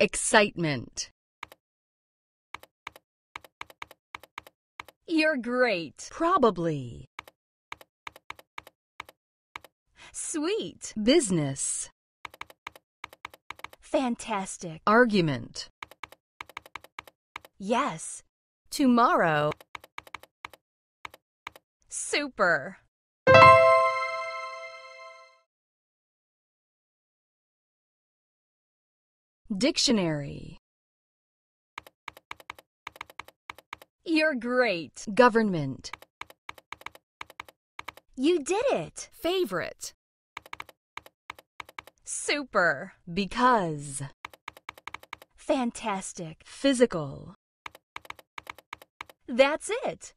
Excitement. You're great. Probably. Sweet. Business. Fantastic. Argument. Yes. Tomorrow. Super. Dictionary. You're great. Government. You did it. Favorite. Super. Because. Fantastic. Physical. That's it.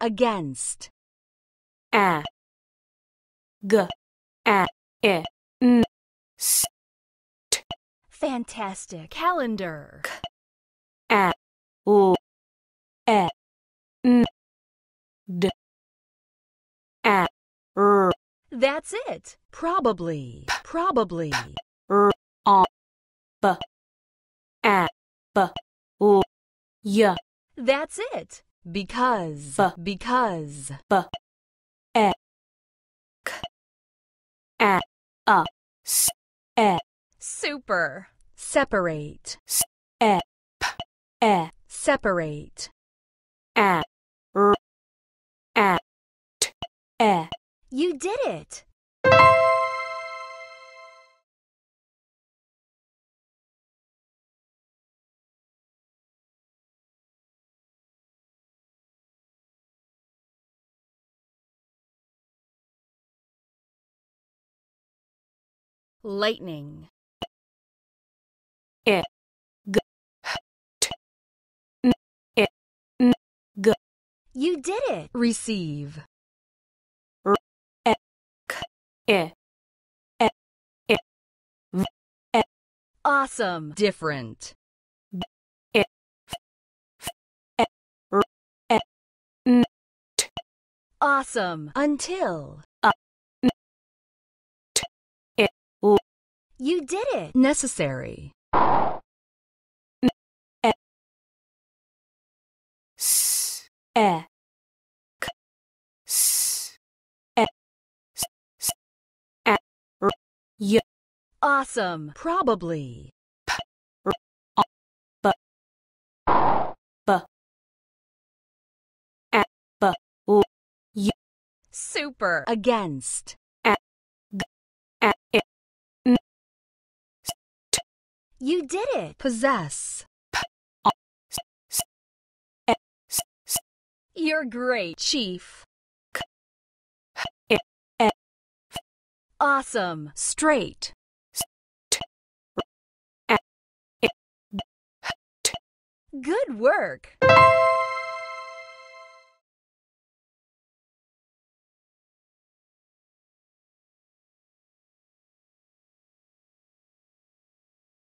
Against. a. G. A e. N. S. Fantastic. Calendar. a l. E. N. D. A r. That's it. Probably. Probably. r. A b a b l. Y. That's it. Because. B. Because. b e. K. A a. S. E. Super. Separate. e. P. E. Separate. a r. A t. E. You did it. Lightning. e g h t n e n g You did it. Receive. e Awesome. Different. Awesome. Until. Did it. Necessary. s e k s e s s e r y Awesome. Probably. b a b l y Super. Against. You did it. Possess. You're great. Chief. Awesome. Straight. Good work.